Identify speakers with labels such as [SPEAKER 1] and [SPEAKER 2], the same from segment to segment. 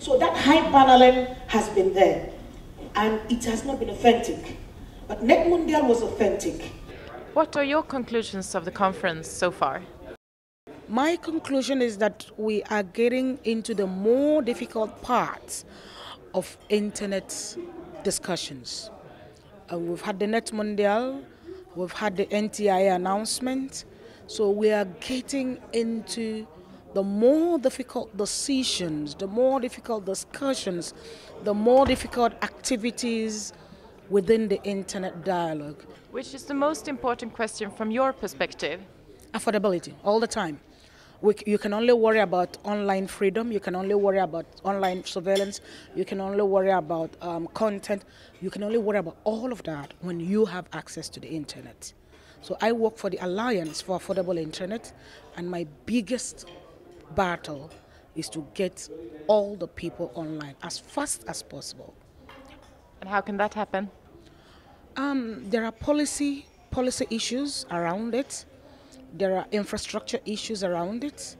[SPEAKER 1] So that high hype has been there and it has not been authentic. But NETmundial was authentic.
[SPEAKER 2] What are your conclusions of the conference so far?
[SPEAKER 3] My conclusion is that we are getting into the more difficult parts of internet discussions. Uh, we've had the NETmundial, we've had the NTIA announcement, so we are getting into the more difficult decisions, the more difficult discussions, the more difficult activities within the internet dialogue.
[SPEAKER 2] Which is the most important question from your perspective?
[SPEAKER 3] Affordability, all the time. We, you can only worry about online freedom, you can only worry about online surveillance, you can only worry about um, content, you can only worry about all of that when you have access to the internet. So I work for the Alliance for Affordable Internet, and my biggest battle is to get all the people online as fast as possible.
[SPEAKER 2] And how can that happen?
[SPEAKER 3] Um, there are policy policy issues around it. There are infrastructure issues around it.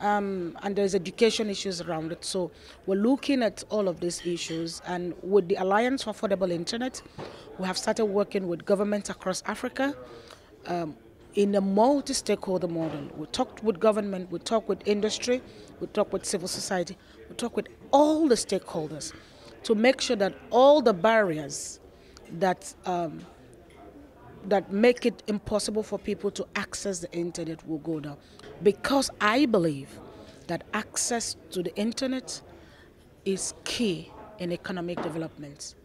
[SPEAKER 3] Um, and there's education issues around it. So we're looking at all of these issues. And with the Alliance for Affordable Internet, we have started working with governments across Africa. Um, in a multi-stakeholder model. We talk with government, we talk with industry, we talk with civil society, we talk with all the stakeholders to make sure that all the barriers that um, that make it impossible for people to access the internet will go down. Because I believe that access to the internet is key in economic development.